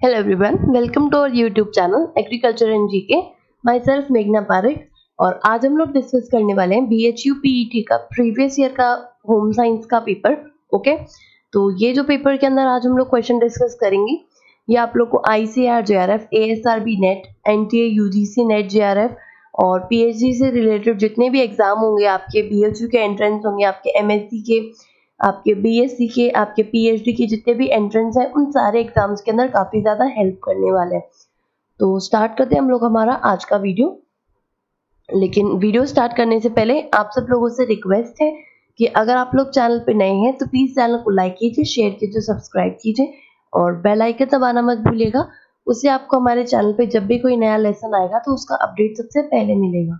Hello everyone, welcome to our YouTube channel Agriculture and GK. Myself मेघना पारिक और आज हम लोग डिस्कस करने वाले हैं B H U P E PET का प्रीवियस ईयर का होम साइंस का पेपर ओके तो ये जो पेपर के अंदर आज हम लोग क्वेश्चन डिस्कस करेंगे ये आप लोग को I C R J R F A S R B net N T A U G C net J R F और पी एच डी से रिलेटेड जितने भी एग्ज़ाम होंगे आपके बी एच यू के एंट्रेंस होंगे आपके एम एस सी के आपके बीएससी के, आपके पीएचडी के जितने भी एंट्रेंस हैं, उन सारे एग्ज़ाम्स के अंदर काफ़ी ज़्यादा हेल्प करने वाले हैं। तो स्टार्ट करते हैं हम लोग हमारा आज का वीडियो लेकिन वीडियो स्टार्ट करने से पहले आप सब लोगों से रिक्वेस्ट है कि अगर आप लोग चैनल पे नए हैं तो प्लीज़ चैनल को लाइक कीजिए शेयर कीजिए सब्सक्राइब कीजिए और बेल आइकन दबाना मत भूलिएगा। उससे आपको हमारे चैनल पे जब भी कोई नया लेसन आएगा तो उसका अपडेट सबसे पहले मिलेगा।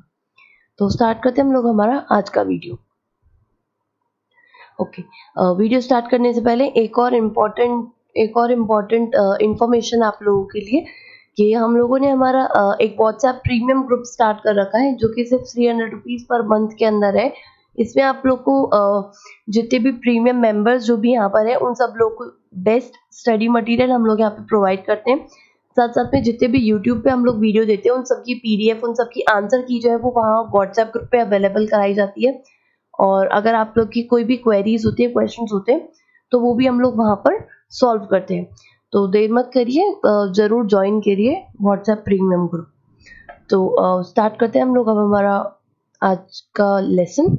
तो स्टार्ट करते हैं हम लोग हमारा आज का वीडियो ओके वीडियो स्टार्ट करने से पहले एक और इम्पोर्टेंट एक और इम्पोर्टेंट इंफॉर्मेशन आप लोगों के लिए कि हम लोगों ने हमारा uh, एक व्हाट्सएप प्रीमियम ग्रुप स्टार्ट कर रखा है जो कि सिर्फ़ three hundred rupees per month के अंदर है। इसमें आप लोग को uh, जितने भी प्रीमियम मेंबर्स जो भी यहाँ पर है उन सब लोग को बेस्ट स्टडी मटेरियल हम लोग यहाँ पे प्रोवाइड करते हैं। साथ साथ में जितने भी यूट्यूब पे हम लोग वीडियो देते हैं उन सबकी पीडीएफ उन सबकी आंसर की जो है वो वहाँ व्हाट्सएप ग्रुप पे अवेलेबल कराई जाती है। और अगर आप लोग की कोई भी क्वेरीज होती है क्वेश्चन होते हैं तो वो भी हम लोग वहाँ पर सॉल्व करते हैं। तो देर मत करिए ज़रूर ज्वाइन करिए व्हाट्सएप प्रीमियम ग्रुप तो स्टार्ट करते हैं हम लोग अब हमारा आज का लेसन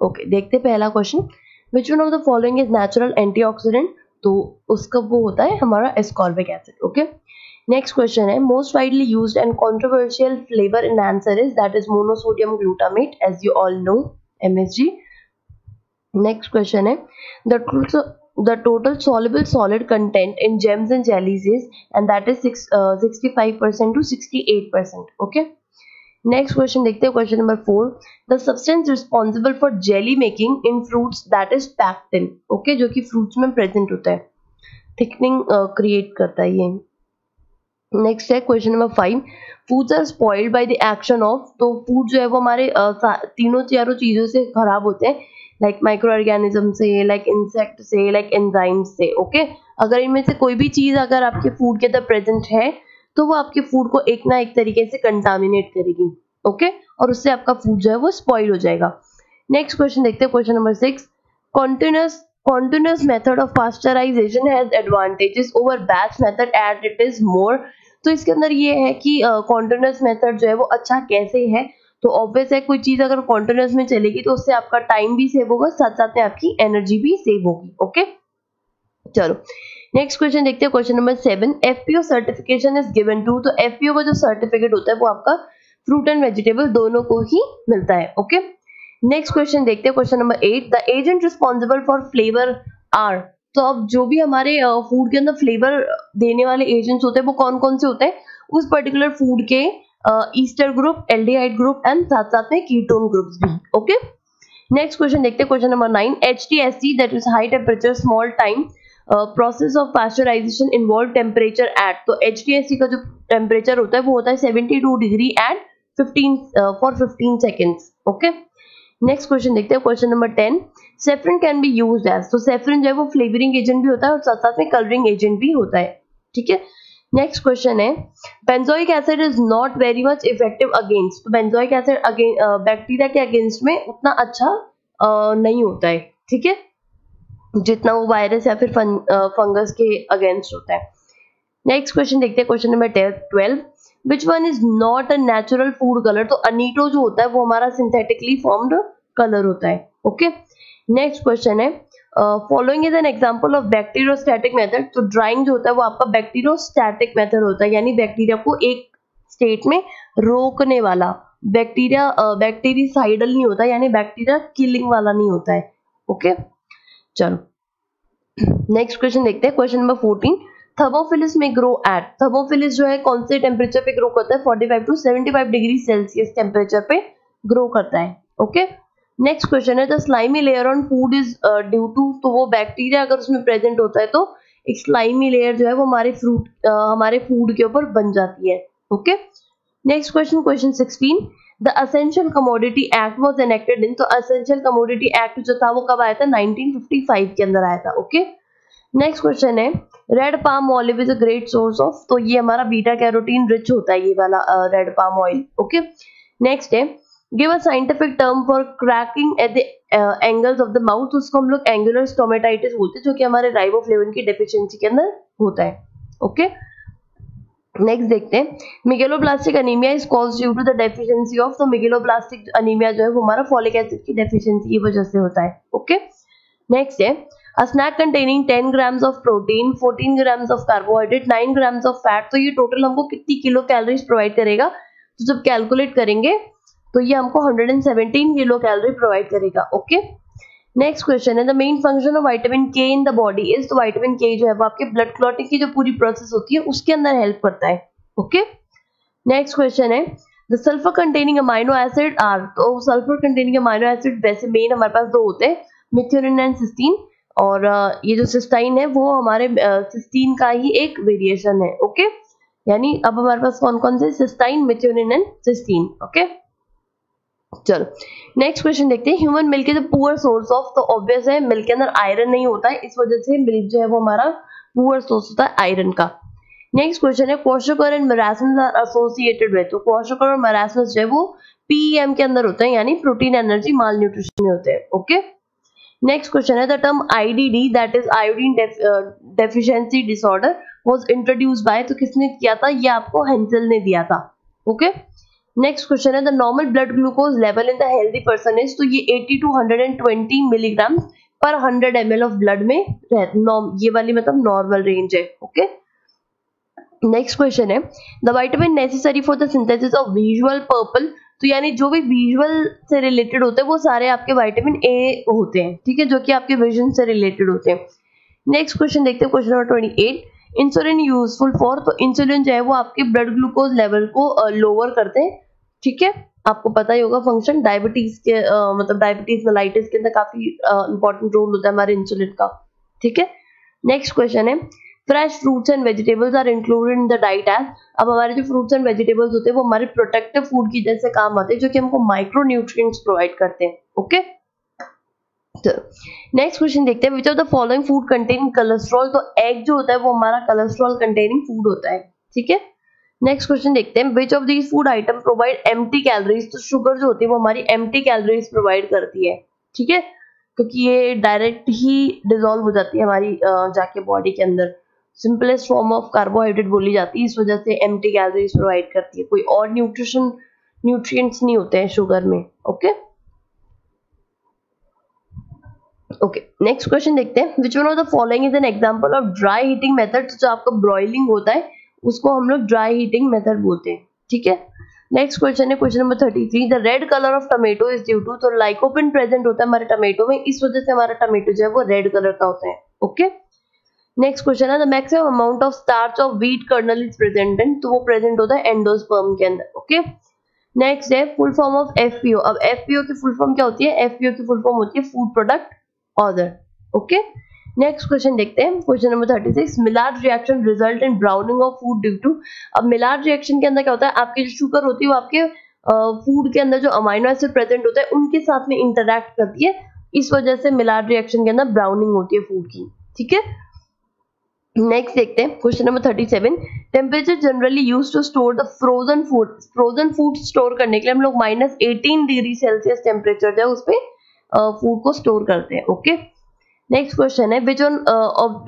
ओके देखते पहला question which one of the following is natural antioxidant तो उसका वो होता है हमारा ascorbic acid okay next question है। Most widely use and controversial flavour in answer is that is monosodium glutamate as you all know MSG next question है. The total soluble solid content in jams and jellies is and that is sixty to sixty okay next question देखते हैं question number four the substance responsible for jelly making in fruits that is pectin okay जो कि fruits में present होता है. Thickening create uh, करता है ये. नेक्स्ट है question number five foods are spoiled by the action of तो फ़ूड जो है वो हमारे uh, तीनों चारों चीज़ों से खराब होते हैं. लाइक माइक्रो ऑर्गेनिज्म से लाइक इंसेक्ट से लाइक एंजाइम से ओके अगर इनमें से कोई भी चीज़ अगर आपके फ़ूड के अंदर प्रेजेंट है तो वो आपके फ़ूड को एक ना एक तरीके से कंटामिनेट करेगी ओके और उससे आपका फ़ूड जो है वो स्पॉइल हो जाएगा। नेक्स्ट क्वेश्चन देखते हैं question number six continuous continuous method of pasteurization has advantages over batch method as it is more. तो इसके अंदर ये है कि कॉन्टिन्यूस uh, मेथड जो है वो अच्छा कैसे है? तो ऑब्वियस है, कोई चीज़ अगर कॉन्टिन्यूस में चलेगी तो उससे आपका टाइम भी सेव होगा साथ साथ में आपकी एनर्जी भी सेव होगी ओके चलो नेक्स्ट क्वेश्चन देखते हैं question number seven FPO certification is given to तो एफपीओ का जो सर्टिफिकेट होता है, वो आपका फ्रूट एंड वेजिटेबल दोनों को ही मिलता है ओके नेक्स्ट क्वेश्चन देखते हैं question number eight the agent responsible for flavour are तो अब जो भी हमारे फ़ूड के अंदर फ्लेवर देने वाले एजेंट्स होते हैं, वो कौन कौन से होते हैं? उस पर्टिकुलर फ़ूड के ester group aldehyde group and साथ साथ में कीटोन ग्रुप्स भी ओके नेक्स्ट क्वेश्चन देखते हैं question number nine H T S C that is high temperature small time process of pasteurisation involve temperature at तो H T S C का जो temperature होता है, वो होता है seventy two degree at fifteen for fifteen seconds okay next question देखते हैं question number ten saffron can be used as तो सेफरिन जो है, वो फ्लेवरिंग एजेंट भी होता है और साथ साथ में कलरिंग एजेंट भी होता है, ठीक है? नेक्स्ट क्वेश्चन है benzoic acid is not very much effective against तो बेंजोइक एसिड बैक्टीरिया के अगेंस्ट में उतना अच्छा uh, नहीं होता है ठीक है? जितना वो वायरस या फिर फंगस uh, के अगेंस्ट होता है। नेक्स्ट क्वेश्चन देखते हैं question number twelve which one is not a natural food colour तो अनीटो जो होता है वो हमारा सिंथेटिकली फॉर्म्ड कलर होता है ओके नेक्स्ट क्वेश्चन है following is an example of bacteriostatic method तो ड्राइंग जो होता है वो आपका बैक्टीरियोस्टैटिक मेथड होता है, यानी बैक्टीरिया को एक स्टेट में रोकने वाला। बैक्टीरिया बैक्टीरियासाइडल नहीं होता, यानी बैक्टीरिया किलिंग वाला नहीं होता है। ओके चलो। नेक्स्ट क्वेश्चन देखते हैं। क्वेश्चन नंबर फोर्टीन थर्मोफिलिस में ग्रो एट थर्मोफिलिस जो है, कौन से टेम्परेचर पे ग्रो करता है? 45 टू 75 डिग्री सेल्सियस टेम्परेचर पे ग्रो करता है। ओके नेक्स्ट क्वेश्चन है the slimy layer on food is due to तो वो बैक्टीरिया अगर उसमें प्रेजेंट होता है तो एक स्लाइमी लेयर जो है वो हमारे फ्रूट uh, हमारे फ़ूड के ऊपर बन जाती है okay next question question 16 the essential commodity act was enacted in तो असेंशियल कमोडिटी एक्ट जो था वो कब आया था? 1955 के अंदर आया था ओके नेक्स्ट क्वेश्चन है red palm olive is a great source of तो ये हमारा बीटा कैरोटीन रिच होता है ये वाला red palm oil okay next है give a scientific term for cracking at the angles of the mouth उसको हम लोग एंगुलर स्टोमेटाइटिस बोलते हैं, जो कि हमारे राइबोफ्लेविन की डेफिशिएंसी के अंदर होता है। ओके नेक्स्ट देखते हैं। Megaloblastic anaemia is cause due to the deficiency of तो मिगेलोब्लास्टिक अनीमिया जो है वो हमारा फॉलिक एसिड की डेफिशिएंसी की वजह से होता है। ओके नेक्स्ट है। A snack containing 10 grams of protein 14 grams of carbohydrate 9 grams of fat तो ये टोटल हमको कितनी किलो कैलोरीज प्रोवाइड करेगा? तो जब कैलकुलेट करेंगे तो ये हमको 117 किलो कैलोरी प्रोवाइड करेगा ओके नेक्स्ट क्वेश्चन है the main function of vitamin K in the body is तो विटामिन के जो है वो आपके ब्लड क्लॉटिंग की जो पूरी प्रोसेस होती है, उसके अंदर हेल्प करता है ओके नेक्स्ट क्वेश्चन है the sulphur containing amino acid are तो सल्फ़र कंटेनिंग अमाइनो एसिड वैसे मेन हमारे पास दो होते हैं मिथ्योनिन एंड सिस्टीन और ये जो सिस्टाइन है, वो हमारे सिस्टीन का ही एक वेरिएशन है ओके यानी अब हमारे पास कौन कौन से? Cystine methionine and cysteine okay चलो। नेक्स्ट क्वेश्चन देखते हैं। Human milk is poor source of तो ऑब्वियस है मिल्क के अंदर आयरन नहीं होता है। इस वजह से मिल्क जो है वो हमारा पुअर सोर्स होता है आयरन का। नेक्स्ट क्वेश्चन है। Kwashiorkor and marasmus are associated with तो क्वाशकर और मरासमस जो है वो पीएम के अंदर होते हैं, यानी प्रोटीन एनर्जी माल न्यूट्रिशन में होते हैं। ओके नेक्स्ट क्वेश्चन है। The term IDD that is iodine deficiency disorder was introduced by तो किसने किया था? ये आपको हेंसल ने दिया था। Okay okay? नेक्स्ट क्वेश्चन है the normal blood glucose level in the healthy person is तो ये 80 टू 120 मिलीग्राम पर 100 ml ऑफ़ ब्लड में ये वाली मतलब नॉर्मल रेंज है ओके नेक्स्ट क्वेश्चन है the vitamin necessary for the synthesis of visual purple तो यानी जो भी विजुअल से रिलेटेड होते हैं, वो सारे आपके वाइटामिन ए होते हैं, ठीक है? जो कि आपके विजन से रिलेटेड होते हैं। नेक्स्ट क्वेश्चन देखते हैं question number twenty eight insulin useful for तो इंसुलिन जो है वो आपके ब्लड ग्लूकोज लेवल को लोअर करते हैं। ठीक है? आपको पता ही होगा फ़ंक्शन डायबिटीज़ के आ, मतलब डायबिटीज़ मेलाइटिस के अंदर काफ़ी इंपॉर्टेंट रोल होता है हमारे इंसुलिन का। ठीक है? नेक्स्ट क्वेश्चन है fresh fruits and vegetables are included in the diet as अब हमारे जो फ्रूट्स एंड वेजिटेबल्स होते हैं वो हमारे प्रोटेक्टिव फ़ूड की जैसे काम आते हैं जो कि हमको माइक्रो न्यूट्रिएंट्स प्रोवाइड करते हैं। ओके नेक्स्ट क्वेश्चन देखते हैं which of the following food containing cholesterol तो एग जो होता है वो हमारा कोलेस्ट्रॉल कंटेनिंग फ़ूड होता है। ठीक है? नेक्स्ट क्वेश्चन देखते हैं। Which of these food item provide empty calories तो शुगर जो होती है, वो हमारी एम्प्टी कैलोरीज प्रोवाइड करती है। ठीक है? क्योंकि ये डायरेक्ट ही डिजोल्व हो जाती है हमारी जाके बॉडी के अंदर। सिंपलेस्ट फॉर्म ऑफ़ कार्बोहाइड्रेट बोली जाती है। इस वजह से एम्प्टी कैलोरीज प्रोवाइड करती है। कोई और न्यूट्रिशन न्यूट्रिएंट्स नहीं होते हैं शुगर में। ओके ओके नेक्स्ट क्वेश्चन देखते हैं। Which one of the following is an example of dry heating method जो आपका ब्रॉइलिंग होता है उसको हम लोग ड्राई हीटिंग मेथड बोलते हैं, ठीक है? नेक्स्ट क्वेश्चन है question number thirty three the red colour of tomato is due to तो लाइकोपिन प्रेजेंट होता है हमारे टमेटो में, इस वजह से हमारा टमेटो जो है वो रेड कलर का होता है ओके नेक्स्ट क्वेश्चन है the maximum amount of starch of wheat kernel is present in तो वो प्रेजेंट होता है एंडोस्पर्म के अंदर ओके नेक्स्ट है फुल फॉर्म ऑफ़ एफपीओ अब एफपीओ की फुल फॉर्म क्या होती है? एफपीओ की फुल फॉर्म होती है food product order okay next question देखते हैं। Question number thirty six Maillard reaction result in browning of food due to अब मिलार्ड रिएक्शन के अंदर क्या होता है? आपकी जो शुगर होती है, वो आपके फ़ूड के अंदर जो अमाइनो एसिड प्रेजेंट होता है, उनके साथ में इंटरेक्ट करती है। इस वजह से मिलार्ड रिएक्शन के अंदर ब्राउनिंग होती है फ़ूड की। ठीक है? नेक्स्ट देखते हैं। Question number thirty seven temperature generally use to store the frozen food frozen food store करने के लिए हम लोग minus eighteen degree Celsius temperature जो है, उस पर फ़ूड को स्टोर करते हैं। Okay okay? नेक्स्ट क्वेश्चन है which on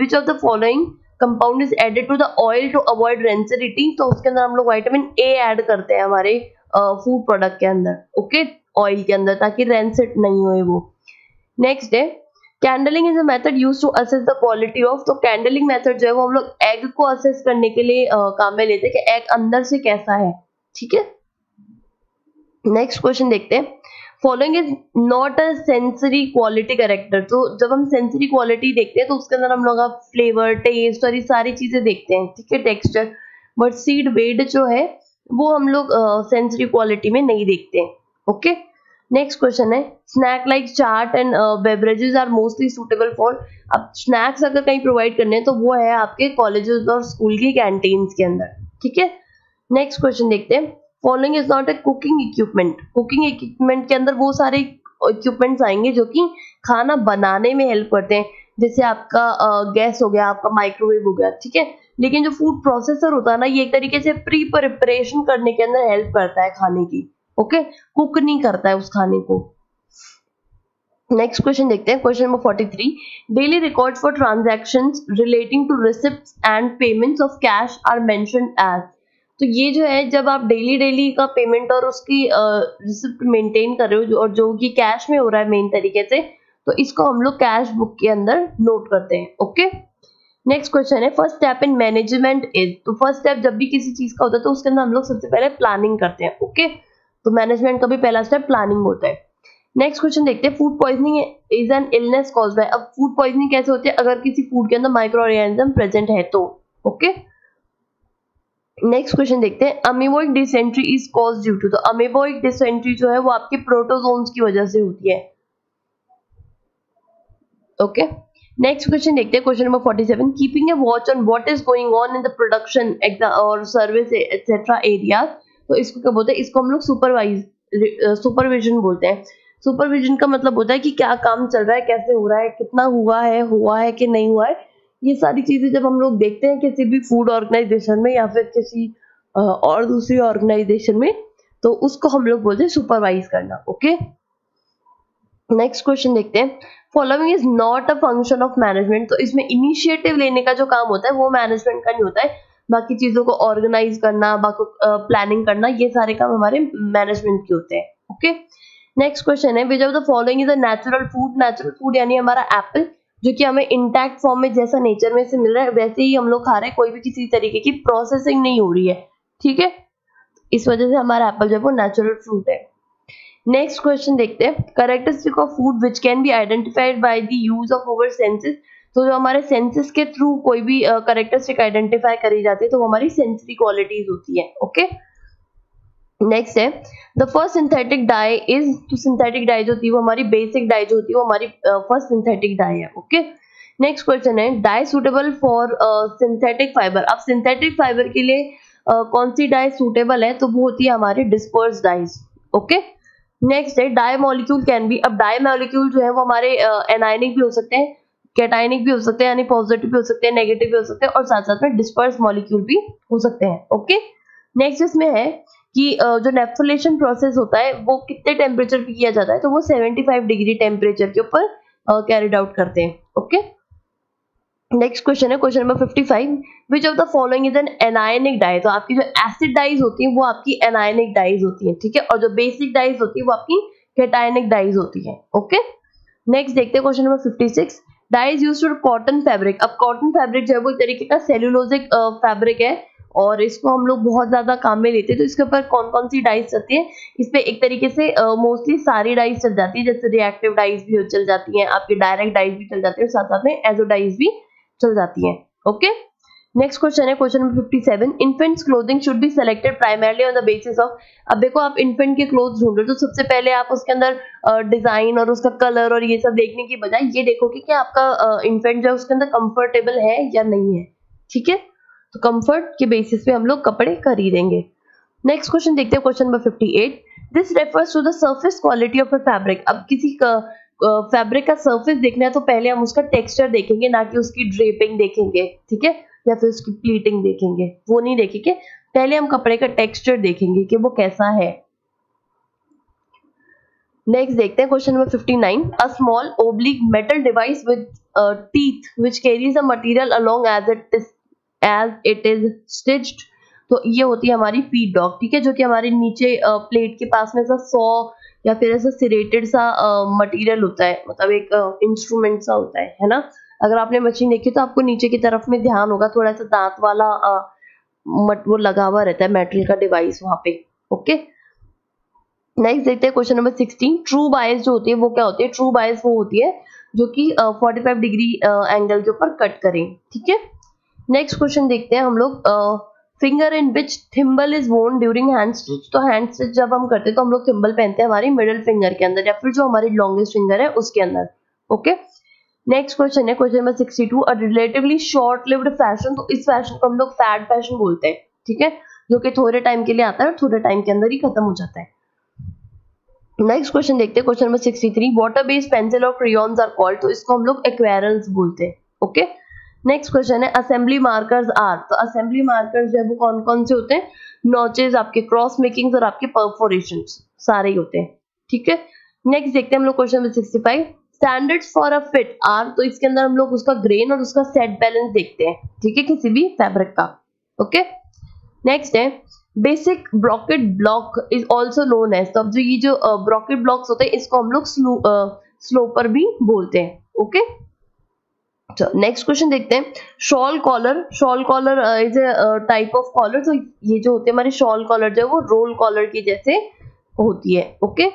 which of the following compound is added to the oil to avoid rancidity तो उसके अंदर हम लोग वाइटामिन ए ऐड करते हैं हमारे फ़ूड uh, प्रोडक्ट के अंदर ओके okay? ऑयल के अंदर ताकि रेंसिड नहीं होए वो। नेक्स्ट है candling is a method use to assess the quality of तो कैंडलिंग मेथड जो है वो हम लोग एग को असेस करने के लिए uh, काम में लेते हैं कि एग अंदर से कैसा है ठीक है? नेक्स्ट क्वेश्चन देखते हैं। Following is not a sensory quality character तो जब हम सेंसरी क्वालिटी देखते हैं तो उसके अंदर हम लोग फ्लेवर टेस्ट और ये सारी चीज़ें देखते हैं, ठीक है? टेक्सचर बट सीड वेट जो है, वो हम लोग सेंसरी क्वालिटी में नहीं देखते हैं ओके नेक्स्ट क्वेश्चन है. Snack like chaat and beverages are mostly suitable for अब स्नैक्स अगर कहीं प्रोवाइड करने हैं तो वो है आपके कॉलेजेस और स्कूल की कैंटीन्स के अंदर, ठीक है? नेक्स्ट क्वेश्चन देखते हैं. Following is not a cooking equipment cooking equipment के अंदर वो सारे इक्विपमेंट्स आएँगे जो कि खाना बनाने में हेल्प करते हैं। जैसे आपका गैस हो गया, आपका माइक्रोवेव हो गया, ठीक है? लेकिन जो फ़ूड प्रोसेसर होता है ना, ये एक तरीके से प्री प्रिपरेशन करने के अंदर हेल्प करता है खाने की ओके कुक नहीं करता है उस खाने को। नेक्स्ट क्वेश्चन देखते हैं। Question number 43 daily record for transaction relating to receipt and payments of cash are mentioned as तो ये जो है, जब आप डेली डेली का पेमेंट और उसकी रिसिप्ट मेंटेन कर रहे हो और जो कि कैश में हो रहा है मेन तरीके से तो इसको हम लोग कैश बुक के अंदर नोट करते हैं ओके नेक्स्ट क्वेश्चन है first step in management is तो फ़र्स्ट स्टेप जब भी किसी चीज़ का होता है तो उसके अंदर हम लोग सबसे पहले प्लानिंग करते हैं ओके तो मैनेजमेंट का भी पहला स्टेप प्लानिंग होता है। नेक्स्ट क्वेश्चन देखते हैं food poisoning is an illness cause by अब फ़ूड पॉइजनिंग कैसे होती है? अगर किसी फ़ूड के अंदर माइक्रो ऑर्गेनिज्म प्रेजेंट है तो ओके नेक्स्ट क्वेश्चन देखते हैं। Amoebic dysentery is cause due to तो अमीबोइक डिसेंट्री जो है वो आपके प्रोटोजोन्स की वजह से होती है। ओके नेक्स्ट क्वेश्चन देखते हैं। Question number 47 keeping a watch on what is going on in the production और सर्विस एटसेट्रा एरिया तो इसको क्या बोलते हैं? इसको हम लोग सुपरवाइज सुपरविजन बोलते हैं। सुपरविजन का मतलब होता है कि क्या काम चल रहा है, कैसे हो रहा है, कितना हुआ है हुआ है कि नहीं हुआ है। ये सारी चीज़ें जब हम लोग देखते हैं किसी भी फ़ूड ऑर्गेनाइजेशन में या फिर किसी और दूसरी ऑर्गेनाइजेशन में तो उसको हम लोग बोलते हैं सुपरवाइज करना ओके नेक्स्ट क्वेश्चन देखते हैं। Following is not a function of management तो इसमें इनिशिएटिव लेने का जो काम होता है, वो मैनेजमेंट का नहीं होता है। बाकी चीज़ों को ऑर्गेनाइज करना, बाकी प्लानिंग करना, ये सारे काम हमारे मैनेजमेंट के होते हैं ओके नेक्स्ट क्वेश्चन है which of the following is a natural food natural food यानी हमारा एप्पल जो कि हमें इंटैक्ट फॉर्म में जैसा नेचर में से मिल रहा है वैसे ही हम लोग खा रहे हैं कोई भी किसी तरीके की प्रोसेसिंग नहीं हो रही है ठीक है? इस वजह से हमारा एप्पल जो है वो नेचुरल फ्रूट है। नेक्स्ट क्वेश्चन देखते हैं। Characteristic of food which can be identified by the use of our senses तो जो हमारे सेंसेस के थ्रू कोई भी करेक्टरिस्टिक uh, आइडेंटिफाई करी जाती है तो वो हमारी सेंसरी क्वालिटीज होती है ओके नेक्स्ट है the first synthetic dye is तो सिंथेटिक डाई जो होती है वो हमारी बेसिक डाई जो होती है वो हमारी फ़र्स्ट सिंथेटिक डाई है ओके नेक्स्ट क्वेश्चन है dye suitable for synthetic fibre अब सिंथेटिक फाइबर के लिए uh, कौन सी डाई सुटेबल है? तो वो होती है हमारी डिस्पर्स डाइज ओके नेक्स्ट है डाई मॉलिक्यूल कैन बी अब डाई मॉलिक्यूल जो है वो हमारे एनाइनिक uh, भी हो सकते हैं कैटाइनिक भी हो सकते हैं यानी पॉजिटिव भी हो सकते हैं नेगेटिव भी हो सकते हैं और साथ साथ में डिस्पर्स मॉलिक्यूल भी हो सकते हैं ओके नेक्स्ट इसमें है कि जो नेफ्रोलेशन प्रोसेस होता है, वो कितने टेम्परेचर पे किया जाता है तो वो 75 डिग्री टेम्परेचर के ऊपर कैरिड आउट करते हैं ओके नेक्स्ट क्वेश्चन है question number 55 which of the following is an anionic dye तो आपकी जो एसिड डाइज होती है, वो आपकी एनायनिक डाइज होती है, ठीक है? और जो बेसिक डाइज होती है, वो आपकी केटायनिक डाइज होती है ओके नेक्स्ट देखते हैं question number 56 dyes use to cotton fabric अब कॉटन फैब्रिक जो है, वो एक तरीके का सेल्यूलोजिक फैब्रिक है और इसको हम लोग बहुत ज़्यादा काम में लेते हैं तो इसके ऊपर कौन कौन सी डाइस चलती है? इस पर एक तरीके से मोस्टली uh, सारी डाइस चल जाती है जैसे रिएक्टिव डाइस भी चल जाती हैं आपकी डायरेक्ट डाइस भी चल जाती है और साथ साथ में एजो डाइस भी चल जाती हैं ओके नेक्स्ट क्वेश्चन है question number 57 infants clothing should be selected primarily on the basis of अब देखो आप इन्फेंट के क्लोथ ढूंढ रहे हो तो सबसे पहले आप उसके अंदर डिज़ाइन uh, और उसका कलर और ये सब देखने की बजाय ये देखो कि क्या आपका इन्फेंट uh, जो है उसके अंदर कंफर्टेबल है या नहीं है ठीक है? तो कंफर्ट के बेसिस पे हम लोग कपड़े खरीदेंगे। नेक्स्ट क्वेश्चन देखते हैं question number 58 this refers to the surface quality of a fabric अब किसी का फैब्रिक का सरफेस देखना है तो पहले हम उसका टेक्सचर देखेंगे, ना कि उसकी ड्रेपिंग देखेंगे, ठीक है? या फिर उसकी प्लीटिंग देखेंगे, वो नहीं देखेंगे। पहले हम कपड़े का टेक्सचर देखेंगे कि वो कैसा है। नेक्स्ट देखते हैं question number 59 a small oblique metal device with teeth which carries a material along as it as it is stitched तो ये होती है हमारी फ़ीड डॉग ठीक है? जो कि हमारे नीचे प्लेट के पास में ऐसा सॉ या फिर ऐसा सिरेटेड सा मटेरियल होता है मतलब एक इंस्ट्रूमेंट सा होता है है ना? अगर आपने मशीन देखी तो आपको नीचे की तरफ़ में ध्यान होगा थोड़ा सा दांत वाला मट, वो लगा हुआ रहता है मेटल का डिवाइस वहाँ पे ओके नेक्स्ट देखते हैं question number sixteen true bias जो होती है वो क्या होती है? ट्रू बायस वो होती है जो कि फोर्टी फाइव डिग्री एंगल के ऊपर कट करें, ठीक है? नेक्स्ट क्वेश्चन देखते हैं हम लोग। Finger in which thimble is worn during hand stitch तो हैंड स्टिच जब हम करते हैं तो हम लोग थिम्बल पहनते हैं हमारी मिडिल फिंगर के अंदर या फिर जो हमारी लॉन्गेस्ट फिंगर है, उसके अंदर। ओके नेक्स्ट क्वेश्चन है question number sixty two a relatively short lived fashion तो इस फ़ैशन को हम लोग फैड फ़ैशन बोलते हैं। ठीक है? जो कि थोड़े टाइम के लिए आता है और थोड़े टाइम के अंदर ही खत्म हो जाता है। नेक्स्ट क्वेश्चन देखते हैं question number 63 water based pencil और क्रेयॉन्स आर कॉल्ड तो इसको हम लोग एक्वेरल्स बोलते हैं। ओके नेक्स्ट क्वेश्चन है असेंबली मार्कर्स आर तो असेंबली मार्कर्स जो है वो कौन कौन से होते हैं? नॉचेस आपके क्रॉस मेकिंग्स और आपके परफोरेशन सारे ही होते हैं। ठीक है? नेक्स्ट देखते हैं हम लोग question number 65 standards for a fit are तो इसके अंदर हम लोग उसका ग्रेन और उसका सेट बैलेंस देखते हैं। ठीक है? किसी भी फैब्रिक का। ओके नेक्स्ट है basic bracket block is also known as तो अब जो ये जो ब्रॉकेट ब्लॉक्स होते हैं, इसको हम लोग स्लो स्लोपर भी बोलते हैं। ओके नेक्स्ट क्वेश्चन देखते हैं. Shawl collar shawl collar is a type of collar तो ये जो होते हैं हमारे शॉल कॉलर जो है, वो रोल कॉलर की जैसे होती है. ओके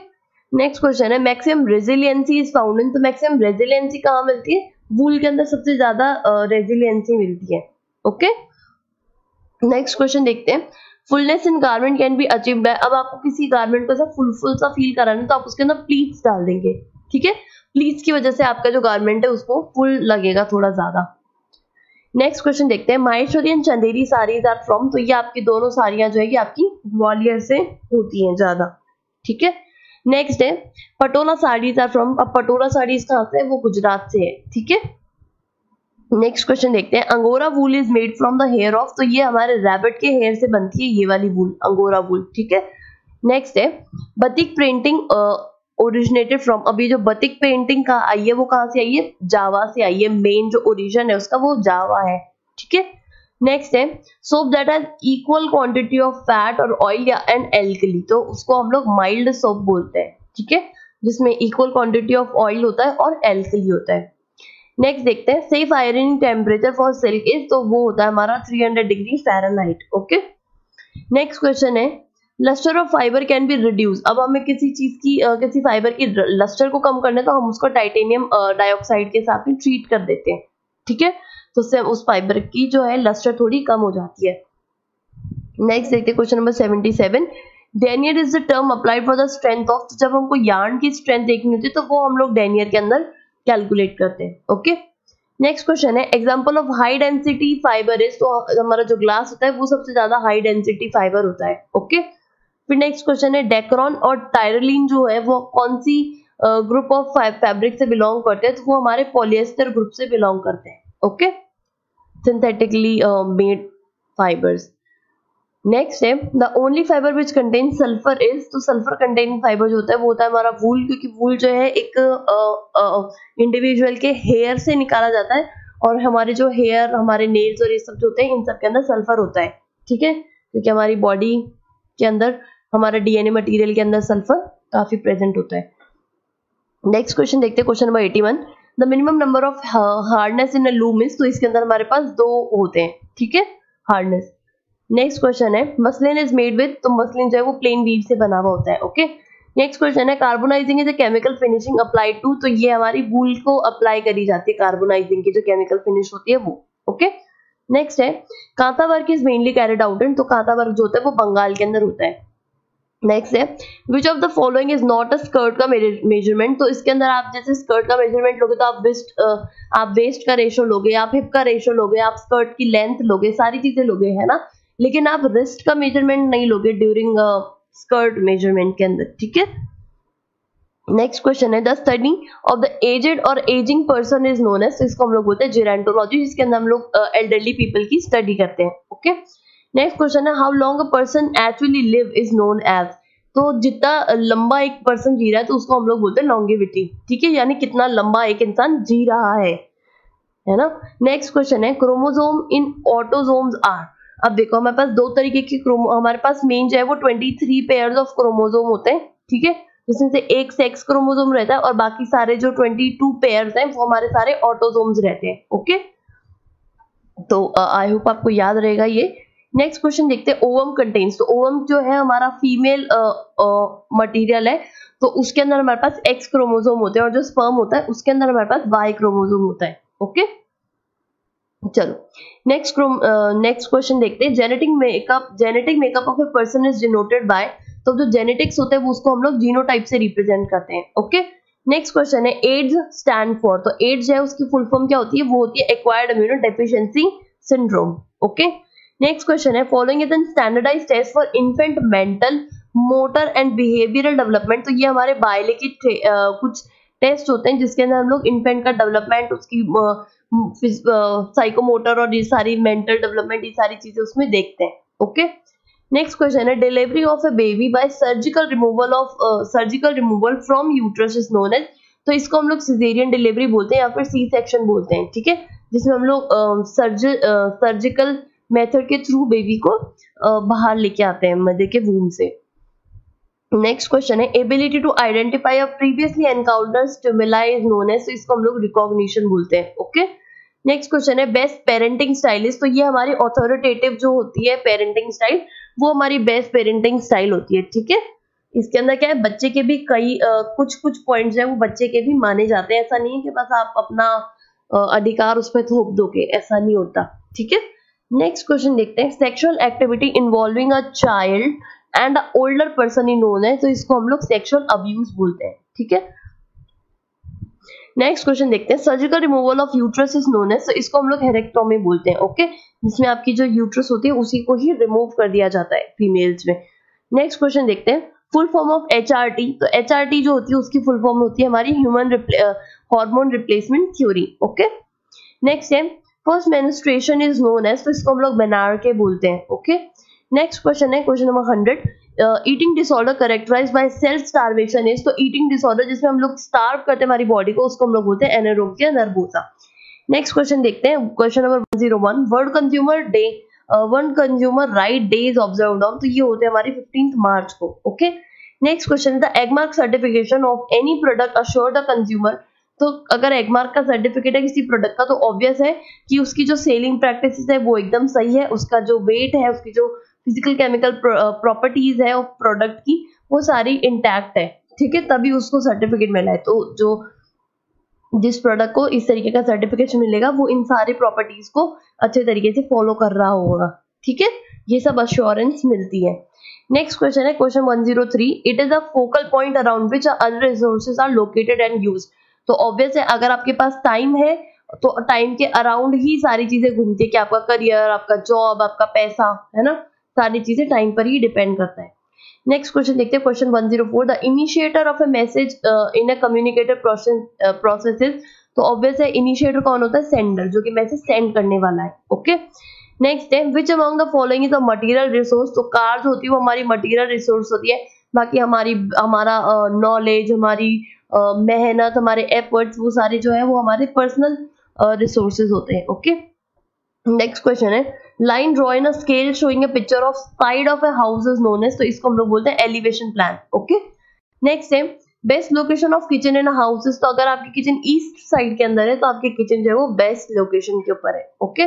नेक्स्ट क्वेश्चन है. Maximum resiliency is found in तो मैक्सिमम रेजिलियंसी कहाँ मिलती है? वूल के अंदर सबसे ज़्यादा रेजिलियंसी मिलती है. ओके नेक्स्ट क्वेश्चन देखते हैं. Fullness in garment can be achieved by अब आपको किसी गारमेंट को ऐसा फुल फुल सा फील कराना तो आप उसके अंदर प्लीट्स डाल देंगे. ठीक है? प्लीट्स की वजह से आपका जो गारमेंट है उसको फुल लगेगा थोड़ा ज़्यादा। नेक्स्ट क्वेश्चन देखते हैं। Maheshwari and Chanderi saris are from तो ये आपकी दोनों साड़ियाँ जो है कि आपकी ग्वालियर से होती हैं ज़्यादा। ठीक है? नेक्स्ट है। पटोला साड़ीज आर फ्रॉम अब पटोला साड़ीज कहाँ से है? वो गुजरात से है। ठीक है? नेक्स्ट क्वेश्चन देखते हैं। Angora wool is made from the hair of तो ये हमारे रैबिट के हेयर से बनती है ये वाली वूल अंगोरा वूल ठीक है? नेक्स्ट है। बतिक प्रिंटिंग ओरिजिनेटेड फ्रॉम अभी जो बतिक पेंटिंग का आई है, वो कहाँ से आई है? जावा से आई है. मेन जो ओरिजिन है उसका वो जावा है. ठीक है? नेक्स्ट है. Soap that has equal quantity of fat और ऑयल या एंड एल्कली तो उसको हम लोग माइल्ड सोप बोलते हैं. ठीक है? जिसमें इक्वल क्वांटिटी ऑफ़ ऑयल होता है और एल्कली होता है. नेक्स्ट देखते हैं. Safe ironing temperature for silk is तो वो होता है हमारा 300 degree Fahrenheit okay next question है. Lustre of fibre can be reduce अब हमें किसी चीज़ की uh, किसी फाइबर की लस्टर को कम करना तो हम उसको टाइटेनियम डाइऑक्साइड के साथ में ट्रीट कर देते हैं। ठीक है? तो उससे उस फाइबर की जो है लस्टर थोड़ी कम हो जाती है। नेक्स्ट देखते question number 77 denier is the term applied for the strength of जब हमको यार्न की स्ट्रेंथ देखनी होती है तो वो हम लोग डेनियर के अंदर कैलकुलेट करते हैं। ओके नेक्स्ट क्वेश्चन है example of high density fibre is तो हमारा जो ग्लास होता है वो सबसे ज़्यादा हाई डेंसिटी फाइबर होता है। ओके फिर नेक्स्ट क्वेश्चन है डेक्रॉन और टायरलिन जो है, वो कौन सी ग्रुप ऑफ़ फैब्रिक से बिलोंग करते हैं? तो वो हमारे पॉलिएस्टर ग्रुप से बिलोंग करते हैं okay synthetically made fibres next है the only fibre which contain sulphur is तो सल्फ़र कंटेनिंग फाइबर जो होता है, वो होता है हमारा वूल क्योंकि वूल जो है एक इंडिविजुअल के हेयर से निकाला जाता है, और हमारे जो हेयर हमारे नेल्स और ये सब जो होते हैं, इन सब के अंदर सल्फ़र होता है, ठीक है? क्योंकि हमारी बॉडी के अंदर हमारा डीएनए मटेरियल के अंदर सल्फ़र काफ़ी प्रेजेंट होता है। नेक्स्ट क्वेश्चन देखते हैं question number 81 the minimum number of hardness in loom is तो इसके अंदर हमारे पास दो होते हैं, ठीक है? हार्डनेस नेक्स्ट क्वेश्चन है मसलिन इज़ मेड विद तो मसलिन जो है वो प्लेन वीव से बना हुआ होता है ओके नेक्स्ट क्वेश्चन है carbonising is a chemical finishing apply to तो ये हमारी वूल को अप्लाई करी जाती है कार्बोनाइजिंग की जो केमिकल फिनिश होती है वो ओके नेक्स्ट है, kantha work is mainly carried out and तो कांता वर्क जो होता है वो बंगाल के अंदर होता है। नेक्स्ट है। Which of the following is not a skirt का मेज़रमेंट तो इसके अंदर आप जैसे स्कर्ट का मेज़रमेंट लोगे तो आप वेस्ट आप वेस्ट का रेशो लोगे, आप हिप का रेशो लोगे, आप स्कर्ट की लेंथ लोगे, सारी चीज़ें लोगे, है ना? लेकिन आप रिस्ट का मेज़रमेंट नहीं लोगे ड्यूरिंग स्कर्ट मेज़रमेंट के अंदर, ठीक है? नेक्स्ट क्वेश्चन है the study of the aged और ageing person is known as इसको हम लोग बोलते हैं जेरेंटोलॉजी जिसके अंदर हम लोग एल्डरली पीपल की स्टडी करते हैं ओके नेक्स्ट क्वेश्चन है how long a person actually live is known as तो जितना लंबा एक पर्सन जी रहा है तो उसको हम लोग बोलते हैं लॉन्गेविटी ठीक है? यानी कितना लंबा एक इंसान जी रहा है। है ना? नेक्स्ट क्वेश्चन है क्रोमोजोम इन ऑटोजोम्स आर अब देखो, हमारे पास दो तरीके के क्रोमो हमारे पास मेन जो है, वो 23 पेयर्स ऑफ़ क्रोमोजोम होते हैं। ठीक है? जिसमें से एक सेक्स क्रोमोजोम रहता है और बाकी सारे जो 22 पेयर्स हैं, वो हमारे सारे ऑटोजोम्स रहते हैं। ओके तो आई होप आपको याद रहेगा ये। नेक्स्ट क्वेश्चन देखते हैं ओवम कंटेन्स तो ओवम जो है हमारा फीमेल मटेरियल है तो उसके अंदर हमारे पास एक्स क्रोमोजोम होते हैं और जो स्पर्म होता है, उसके अंदर हमारे पास वाई क्रोमोजोम होता है ओके चलो नेक्स्ट नेक्स्ट क्वेश्चन देखते हैं. Genetic makeup genetic makeup of a person is denoted by तो जो जेनेटिक्स होते हैं, वो उसको हम लोग जीनोटाइप से रिप्रेजेंट करते हैं ओके नेक्स्ट क्वेश्चन है एड्स स्टैंड फॉर तो एड्स है, उसकी फुल फॉर्म क्या होती है? वो होती है acquired immuno deficiency syndrome okay next question है following is an standardised test for infant mental motor and behavioural development तो ये हमारे बायोलॉजी कुछ टेस्ट होते हैं जिसके अंदर हम लोग इन्फेंट का डेवलपमेंट उसकी साइकोमोटर और ये सारी मेंटल डेवलपमेंट ये सारी चीज़ें उसमें देखते हैं ओके नेक्स्ट क्वेश्चन है delivery of a baby by surgical removal of surgical removal from uterus is known as तो इसको हम लोग सिजेरियन डिलीवरी बोलते हैं या फिर सी सेक्शन बोलते हैं, ठीक है? जिसमें हम लोग सर्ज सर्जिकल मेथड के थ्रू बेबी को बाहर लेके आते हैं मदर के वूम से। नेक्स्ट क्वेश्चन है ability to identify previously encounter stimuli is known as इसको हम लोग रिकॉग्निशन बोलते हैं ओके नेक्स्ट क्वेश्चन है बेस्ट पेरेंटिंग स्टाइलिस्ट तो ये हमारी ऑथोरिटेटिव जो होती है पेरेंटिंग स्टाइल वो हमारी बेस्ट पेरेंटिंग स्टाइल होती है ठीक है? इसके अंदर क्या है बच्चे के भी कई आ, कुछ कुछ पॉइंट्स है वो बच्चे के भी माने जाते हैं। ऐसा नहीं है कि बस आप अपना आ, अधिकार उस पर थोप दोगे ऐसा नहीं होता ठीक है? नेक्स्ट क्वेश्चन देखते हैं। Sexual activity involving a child and a older person in known है तो इसको हम लोग सेक्सुअल अब्यूज बोलते हैं, ठीक है? नेक्स्ट क्वेश्चन देखते हैं। Surgical removal of uterus is known है तो इसको हम लोग हेरेक्टोमी बोलते हैं ओके जिसमें आपकी जो यूट्रस होती है, उसी को ही रिमूव कर दिया जाता है फीमेल्स में। नेक्स्ट क्वेश्चन देखते हैं। फुल फॉर्म ऑफ़ एच तो एचआरटी जो होती है, उसकी फुल फॉर्म होती है हमारी human hormone replacement theory okay next है। First menstruation is known as तो इसको हम लोग बेनार के बोलते हैं ओके नेक्स्ट क्वेश्चन है question number hundred eating disorder characterise by self starvation is तो ईटिंग डिसऑर्डर जिसमें हम लोग स्टार्व करते हैं हमारी बॉडी को, उसको हम लोग बोलते हैं एनारोबिया नर्वोसा नेक्स्ट क्वेश्चन देखते हैं question number zero one world consumer day one consumer right day is observe on तो ये होते हैं हमारी फिफ्टींथ मार्च को okay next question the Agmark certification of any product assure the consumer तो अगर एगमार्क का सर्टिफिकेट है किसी प्रोडक्ट का तो ऑब्वियस है कि उसकी जो सेलिंग प्रैक्टिस है, वो एकदम सही है। उसका जो वेट है, उसकी जो फ़िज़िकल केमिकल प्रॉपर्टीज़ है प्रोडक्ट की, वो सारी इंटैक्ट है। ठीक है? तभी उसको सर्टिफिकेट मिला है। तो जो जिस प्रोडक्ट को इस तरीके का सर्टिफिकेशन मिलेगा, वो इन सारी प्रॉपर्टीज़ को अच्छे तरीके से फॉलो कर रहा होगा। ठीक है? ये सब अश्योरेंस मिलती है। नेक्स्ट क्वेश्चन है question 103 it is a focal point around which other resources are located and use तो ऑब्वियस है अगर आपके पास टाइम है तो टाइम के अराउंड ही सारी चीज़ें घूमती है कि आपका करियर आपका जॉब आपका पैसा है ना? सारी चीज़ें टाइम पर ही डिपेंड करता है। नेक्स्ट क्वेश्चन देखते हैं question 104 the initiator of a message in a communicator process तो ऑब्वियस है इनिशिएटर कौन होता है? सेंडर जो कि मैसेज सेंड करने वाला है ओके नेक्स्ट है which among the following is a material resource तो कार जो होती है वो हमारी मटेरियल रिसोर्स होती है बाकी हमारी हमारा नॉलेज uh, हमारी मेहनत, हमारे एफर्ट्स वो सारे जो है, वो हमारे पर्सनल रिसोर्सेज होते हैं ओके नेक्स्ट क्वेश्चन है। Line draw in scale showing picture of side of a house is known as तो इसको हम लोग बोलते हैं एलिवेशन प्लान ओके नेक्स्ट है। Best location of kitchen in houses तो अगर आपकी किचन ईस्ट साइड के अंदर है तो आपकी किचन जो है वो बेस्ट लोकेशन के ऊपर है ओके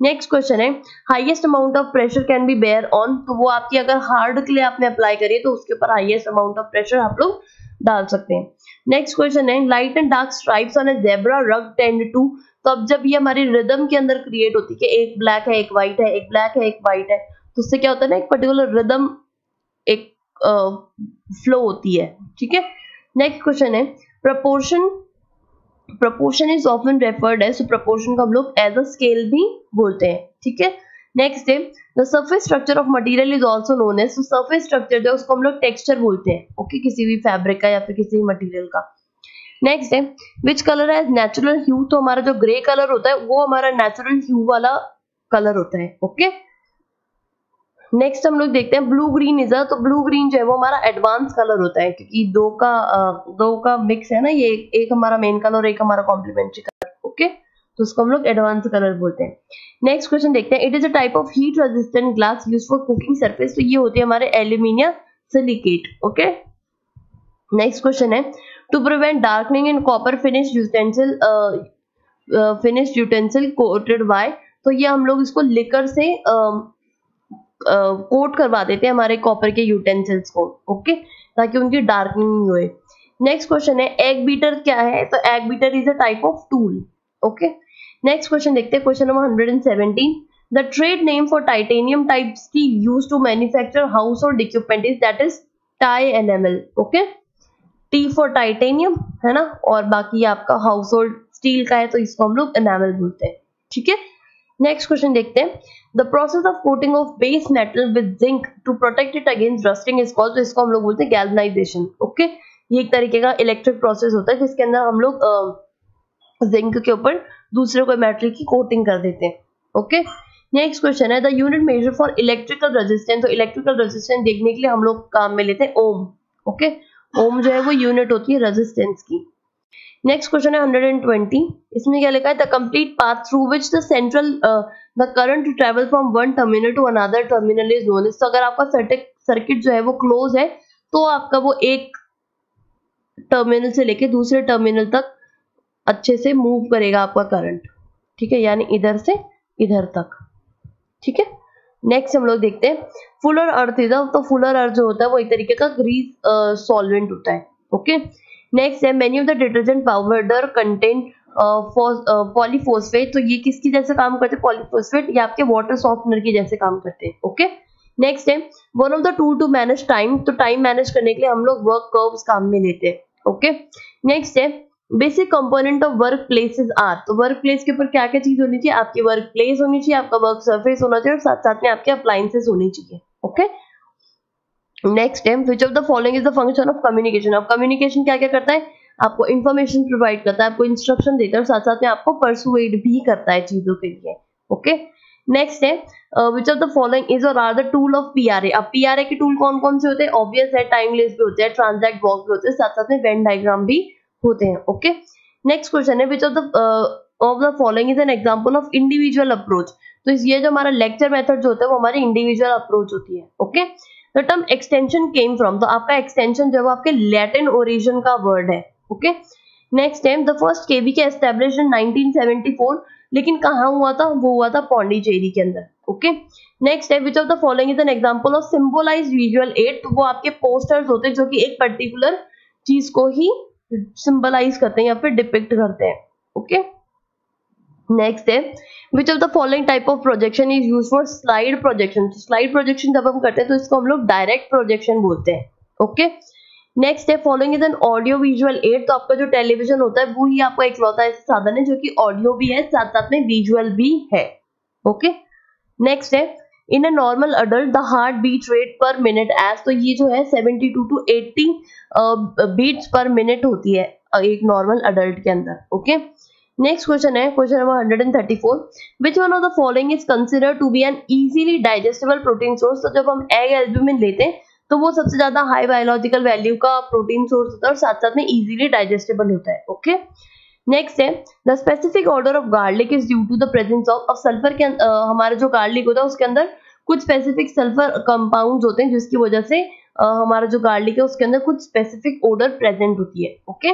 नेक्स्ट क्वेश्चन है। Highest amount of pressure can be bear on तो वो आपकी अगर हार्ड के लिए आपने अप्लाई करी तो उसके ऊपर हाईएस्ट अमाउंट ऑफ़ प्रेशर आप लोग डाल सकते हैं। नेक्स्ट क्वेश्चन है light and dark stripes on a zebra rug tend to तो अब जब ये हमारी रिदम के अंदर क्रिएट होती है कि एक ब्लैक है, एक व्हाइट है, एक ब्लैक है, एक व्हाइट है तो उससे क्या होता है ना, एक पर्टिकुलर रिदम एक फ्लो होती है। ठीक है? नेक्स्ट क्वेश्चन है proportion proportion is often referred है सो प्रपोर्शन को हम लोग एज अ स्केल भी बोलते हैं। ठीक है? नेक्स्ट है the surface structure of material is also known so surface structure जो उसको हम लोग टेक्सचर बोलते हैं ओके okay? किसी भी फैब्रिक का या फिर किसी भी मटेरियल का। नेक्स्ट है विच कलर है नेचुरल ह्यू तो हमारा जो ग्रे कलर होता है, वो हमारा नेचुरल ह्यू वाला कलर होता है ओके नेक्स्ट हम लोग देखते हैं ब्लू ग्रीन इज़ तो ब्लू ग्रीन जो है, वो हमारा एडवांस कलर होता है, क्योंकि दो का दो का मिक्स है ना, ये एक हमारा मेन कलर और एक हमारा कॉम्प्लीमेंट्री कलर ओके तो उसको हम लोग एडवांस कलर बोलते हैं। नेक्स्ट क्वेश्चन देखते हैं। It is a type of heat resistant glass use for cooking surface तो ये होती है हमारे aluminium silicate okay next question है। Darkening in copper finished utensil uh, uh, finished utensil coated by तो ये हम लोग इसको लिकर से कोट uh, करवा देते हैं हमारे कॉपर के यूटेंसिल्स को ओके ताकि उनकी डार्कनिंग नहीं हुए। नेक्स्ट क्वेश्चन है। एग बीटर क्या है? तो egg beater is a type of tool okay next question देखते हैं question number 117 the trade name for titanium type steel used to manufacture household equipment is that is Ti NML okay T for titanium है ना? और बाकी आपका house hold steel का है तो इसको हम लोग एनामल बोलते हैं, ठीक है? नेक्स्ट क्वेश्चन देखते हैं. The process of coating of base metal with zinc to protect it against rusting is called तो इसको हम लोग बोलते हैं गैल्वनाइजेशन ओके ये एक तरीके का इलेक्ट्रिक प्रोसेस होता है, जिसके अंदर हम लोग जिंक के ऊपर दूसरे कोई मेटल की कोटिंग कर देते हैं ओके नेक्स्ट क्वेश्चन है the unit measure for electrical resistance तो इलेक्ट्रिकल रेजिस्टेंस देखने के लिए हम लोग काम में लेते हैं ओम ओके ओम जो है वो यूनिट होती है रेजिस्टेंस की। नेक्स्ट क्वेश्चन है 120 इसमें क्या लिखा है? The complete path through which the central the current travel from one terminal to another terminal is known तो अगर आपका सर्किट जो है वो क्लोज है तो आपका वो एक टर्मिनल से लेके दूसरे टर्मिनल तक अच्छे से मूव करेगा आपका करंट ठीक है? यानी इधर से इधर तक। ठीक है? नेक्स्ट हम लोग देखते हैं। फुलर अर्थ इधर तो फुलर अर्थ जो होता है, वो एक तरीके का ग्रीस सॉल्वेंट होता है। ओके नेक्स्ट है many of the detergent powder content polyphosphate तो ये किसकी जैसे काम करते हैं? पॉलीफोस्फेट ये आपके वाटर सॉफ्टनर की जैसे काम करते हैं। ओके नेक्स्ट है one of the tool to manage time तो टाइम मैनेज करने के लिए हम लोग वर्क कर्व्स काम में लेते हैं। ओके नेक्स्ट है basic component of work places are तो वर्क प्लेस के ऊपर क्या क्या चीज़ होनी चाहिए? आपकी वर्क प्लेस होनी चाहिए, आपका वर्क सर्फेस होना चाहिए, और साथ साथ में आपके अप्लायंसेस होनी चाहिए ओके नेक्स्ट है which of the following is the function of communication अब कम्युनिकेशन क्या क्या करता है? आपको इन्फॉर्मेशन प्रोवाइड करता है, आपको इंस्ट्रक्शन देता है, और साथ साथ में आपको परसुएड भी करता है चीज़ों के लिए ओके नेक्स्ट है which of the following is और are the tool of PRA अब पीआरए के टूल कौन कौन से होते हैं? ऑब्वियस है टाइमलेस भी होते हैं ट्रांजैक्ट बॉक्स भी होते हैं साथ साथ में वेन डायग्राम भी होते हैं ओके नेक्स्ट क्वेश्चन है which of the of the following is an example of individual approach तो ये जो हमारा लेक्चर मेथड जो होता है, वो हमारी इंडिविजुअल अप्रोच होती है okay the term extension came from तो आपका एक्सटेंशन जो है आपके लैटिन ओरिजिन का वर्ड है okay next time the first KVK establish in 1974 लेकिन कहाँ हुआ था? वो हुआ था पौंडीचेरी के अंदर ओके नेक्स्ट है which of the following is an example of symbolise visual aid वो आपके पोस्टर्स होते हैं, जो कि एक पर्टिकुलर चीज़ को ही सिंबलाइज करते हैं या फिर डिपिक्ट करते हैं ओके नेक्स्ट है which of the following type of projection is use for slide projection slide projection जब हम करते हैं तो इसको हम लोग डायरेक्ट प्रोजेक्शन बोलते हैं ओके नेक्स्ट है following is an audio visual aid तो आपका जो टेलीविज़न होता है, वो ही आपका इकलौता ऐसा साधन है जो कि ऑडियो भी है साथ साथ में विजुअल भी है ओके नेक्स्ट है in a normal adult the heart beat rate per minute as तो ये जो है 72 टू 80 बीट्स पर मिनट होती है एक नॉर्मल अडल्ट के अंदर ओके नेक्स्ट क्वेश्चन है question number 134 which one of the following is consider to be an easily digestible protein source तो जब हम एग एल्ब्यूमिन लेते हैं तो वो सबसे ज़्यादा हाई बायोलॉजिकल वैल्यू का प्रोटीन सोर्स होता है और साथ साथ में इजीली डाइजेस्टेबल होता है ओके नेक्स्ट है the specific order of garlic is due to the presence of अब सल्फ़र के हमारा जो गार्लिक होता है, उसके अंदर कुछ स्पेसिफिक सल्फ़र कंपाउंड होते हैं, जिसकी वजह से हमारा जो गार्लिक है, उसके अंदर कुछ स्पेसिफिक ओडर प्रेजेंट होती है ओके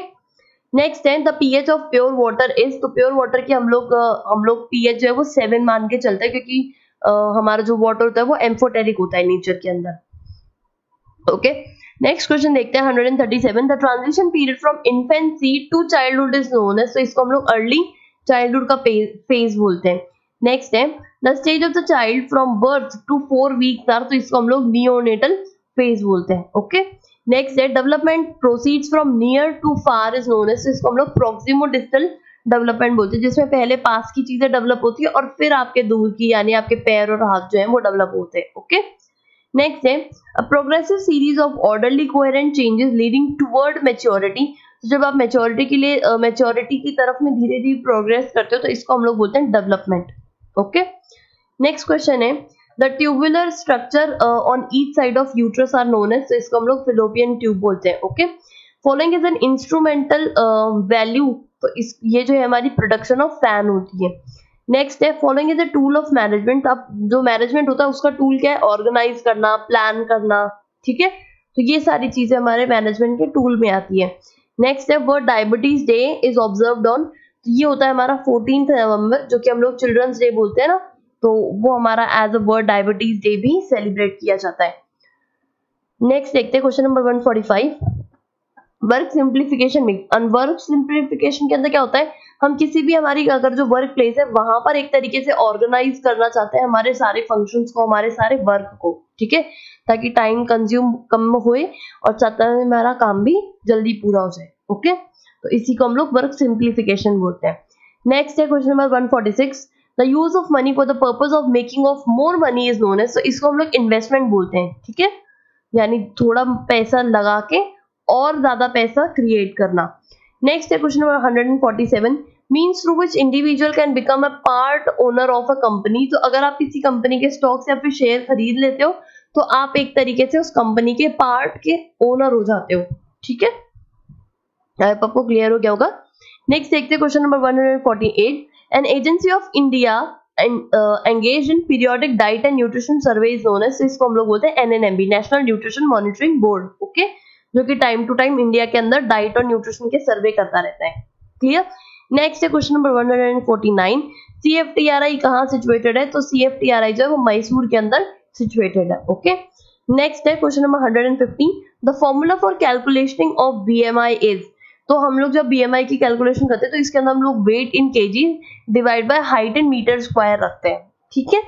नेक्स्ट है the pH of pure water is तो प्योर वाटर की हम लोग हम लोग पीएच जो है, वो सेवन मान के चलते हैं, क्योंकि हमारा जो वाटर होता है, वो एम्फोटेरिक होता है नेचर के अंदर ओके नेक्स्ट क्वेश्चन देखते हैं 137 the transition period from infancy to childhood is known as तो इसको हम लोग अर्ली चाइल्डहुड का फ़ेज़ बोलते हैं. नेक्स्ट है the stage of the child from birth to four weeks are तो इसको हम लोग नियोनेटल फ़ेज़ बोलते हैं ओके नेक्स्ट है development proceeds from near to far is known as इसको हम लोग प्रोक्सिमो डिस्टल डेवलपमेंट बोलते हैं, जिसमें पहले पास की चीज़ें डेवलप होती है और फिर आपके दूर की, यानी आपके पैर और हाथ जो है, वो डेवलप होते हैं ओके नेक्स्ट है progressive series of orderly coherent changes leading toward maturity जब आप मेच्योरिटी के लिए मेच्योरिटी uh, की तरफ़ में धीरे धीरे प्रोग्रेस करते हो तो इसको हम लोग बोलते हैं डेवलपमेंट ओके नेक्स्ट क्वेश्चन है the tubular structure on each side of uterus are known as तो इसको हम लोग फिलोपियन ट्यूब बोलते हैं okay following is an instrumental value तो इस ये जो है हमारी प्रोडक्शन ऑफ़ फ़ैन होती है। नेक्स्ट है following is a tool of management अब जो मैनेजमेंट होता है, उसका टूल क्या है? ऑर्गेनाइज करना प्लान करना, ठीक है? तो ये सारी चीज़ें हमारे मैनेजमेंट के टूल में आती है। नेक्स्ट है word diabetes day is observe on ये होता है हमारा फोर्टीन नवंबर जो कि हम लोग चिल्ड्रंस डे बोलते हैं ना? तो वो हमारा as a world diabetes day भी सेलिब्रेट किया जाता है। नेक्स्ट देखते हैं क्वेश्चन नंबर 145 वर्क सिंप्लीफिकेशन में वर्क सिंप्लीफिकेशन के अंदर क्या होता है? हम किसी भी हमारी, अगर जो वर्क प्लेस है, वहाँ पर एक तरीके से ऑर्गेनाइज करना चाहते हैं हमारे सारे फ़ंक्शंस को, हमारे सारे वर्क को, ठीक है? ताकि टाइम कंज्यूम कम होए और चाहता है हमारा काम भी जल्दी पूरा हो जाए, ओके? तो इसी को हम लोग वर्क सिंप्लीफिकेशन बोलते हैं। नेक्स्ट है question number 146 the use of money for the purpose of making of more money is known as इसको हम लोग इन्वेस्टमेंट बोलते हैं, ठीक है? यानी थोड़ा पैसा लगा के और ज़्यादा पैसा क्रिएट करना। नेक्स्ट है question number 147 means through which individual can become a part owner of a company तो अगर आप किसी कंपनी के स्टॉक्स या फिर शेयर खरीद लेते हो तो आप एक तरीके से उस कंपनी के पार्ट के ओनर हो जाते हो। ठीक है? आपको क्लियर हो गया होगा। नेक्स्ट देखते हैं question number 148 an agency of India engage in periodic diet and nutrition survey इसको हम लोग बोलते हैं NNMB national nutrition monitoring board okay जो कि टाइम टू टाइम इंडिया के अंदर डाइट और न्यूट्रिशन के सर्वे करता रहता है। क्लियर नेक्स्ट है क्वेश्चन नंबर 149 सीएफटीआरआई कहाँ सिचुएटेड है? तो सीएफटीआरआई जो है वो मैसूर के अंदर सिचुएटेड है ओके नेक्स्ट है question number 150 the formula for calculating of BMI is तो हम लोग जब बीएमआई की कैलकुलेशन करते हैं तो इसके अंदर हम लोग weight in KG divide by height in metre square रखते हैं, ठीक है?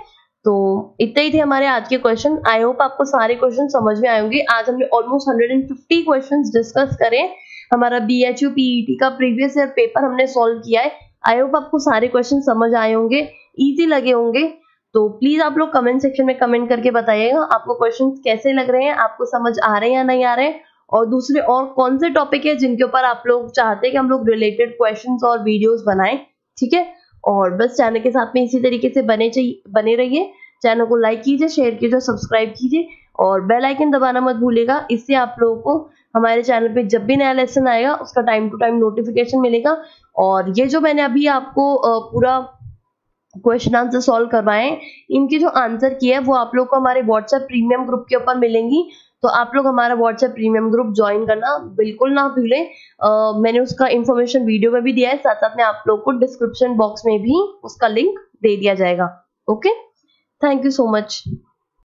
तो इतने ही थे हमारे आज के क्वेश्चन आई होप आपको सारे क्वेश्चन समझ में आए होंगे. आज हमने ऑलमोस्ट 150 क्वेश्चंस डिस्कस करे. हमारा बी एच यू पीईटी का प्रीवियस ईयर पेपर हमने सॉल्व किया है। आई होप आपको सारे क्वेश्चन समझ आए होंगे इजी लगे होंगे। तो प्लीज़ आप लोग कमेंट सेक्शन में कमेंट करके बताइएगा आपको क्वेश्चन कैसे लग रहे हैं, आपको समझ आ रहे हैं या नहीं आ रहे हैं। और दूसरे और कौन से टॉपिक है जिनके ऊपर आप लोग चाहते हैं कि हम लोग रिलेटेड क्वेश्चंस और वीडियोस बनाएँ, ठीक है? और बस चैनल के साथ में इसी तरीके से बने चाहिए बने रहिए। चैनल को लाइक कीजिए शेयर कीजिए सब्सक्राइब कीजिए। और बेल आइकन दबाना मत भूलिएगा, इससे आप लोगों को हमारे चैनल पे जब भी नया लेसन आएगा, उसका टाइम टू टाइम नोटिफिकेशन मिलेगा। और ये जो मैंने अभी आपको पूरा क्वेश्चन आंसर सॉल्व करवाए इनके जो आंसर किए है, वो आप लोग को हमारे व्हाट्सएप प्रीमियम ग्रुप के ऊपर मिलेंगी। तो आप लोग हमारा व्हाट्सएप प्रीमियम ग्रुप ज्वाइन करना, बिल्कुल ना भूलें। मैंने उसका इन्फॉर्मेशन वीडियो में भी दिया है साथ साथ में आप लोग को डिस्क्रिप्शन बॉक्स में भी उसका लिंक दे दिया जाएगा। Okay thank you so much